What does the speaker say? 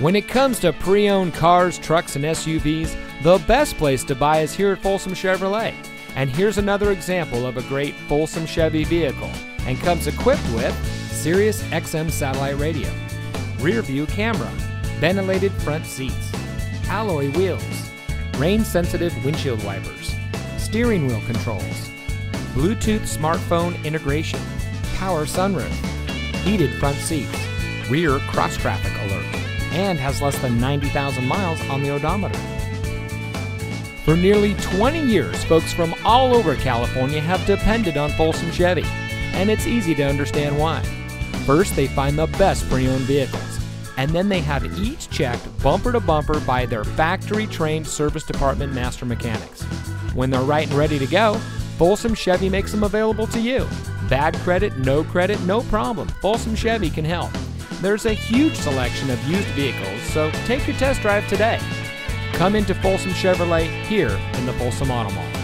When it comes to pre owned cars, trucks, and SUVs, the best place to buy is here at Folsom Chevrolet. And here's another example of a great Folsom Chevy vehicle and comes equipped with Sirius XM satellite radio, rear view camera, ventilated front seats, alloy wheels, rain sensitive windshield wipers, steering wheel controls, Bluetooth smartphone integration, power sunroof, heated front seats, rear cross traffic alert, and has less than 90,000 miles on the odometer. For nearly 20 years, folks from all over California have depended on Folsom Chevy, and it's easy to understand why. First, they find the best pre owned vehicles, and then they have each checked bumper to bumper by their factory trained service department master mechanics. When they're right and ready to go, Folsom Chevy makes them available to you. Bad credit, no credit, no problem. Folsom Chevy can help. There's a huge selection of used vehicles, so take your test drive today. Come into Folsom Chevrolet here in the Folsom Auto Mall.